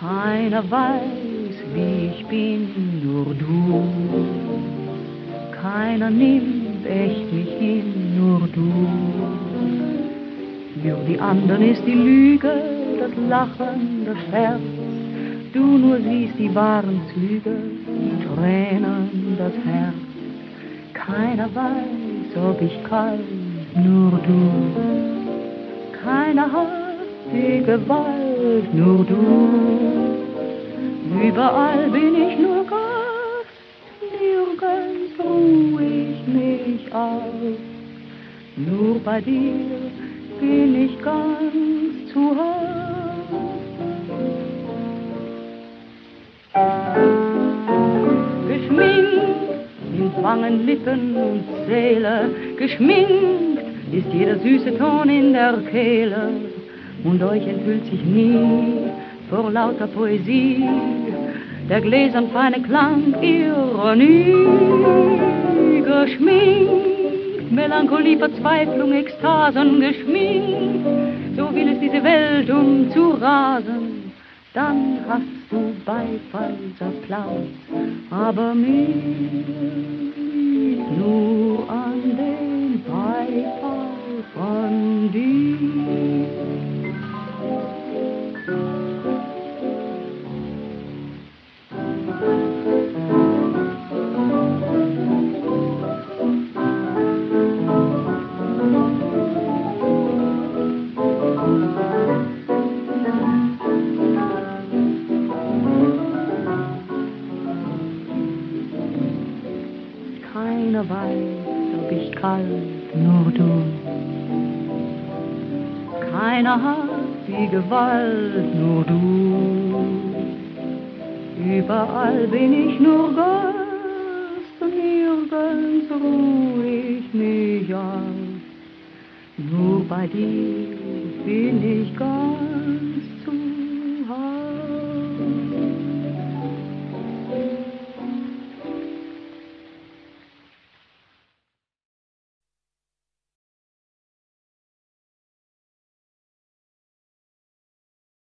Keiner weiß, wie ich bin, nur du. Keiner nimmt echt mich hin, nur du. Für die anderen ist die Lüge, das Lachen, das Scherz. Du nur siehst die wahren Züge, die Tränen, das Herz. Keiner weiß, ob ich kalt, nur du. Keiner hat die Gewalt, nur du. Überall bin ich nur Gast, nirgends ruh ich mich aus. Nur bei dir bin ich ganz zu Hause. Geschminkt sind Wangen, Lippen und Seele, geschminkt ist jeder süße Ton in der Kehle und euch enthüllt sich nie vor lauter Poesie der gläsern feine Klang Ironie. Geschminkt, Melancholie, Verzweiflung, Ekstasen geschminkt, so will es diese Welt um zu rasen, dann hast du Beifallsapplaus, aber mir nur an den Beifall Keiner weiß, ob ich kalt, nur du. Keiner hat die Gewalt, nur du. Überall bin ich nur Gast und nirgends ruh ich mich aus. Nur bei dir bin ich ganz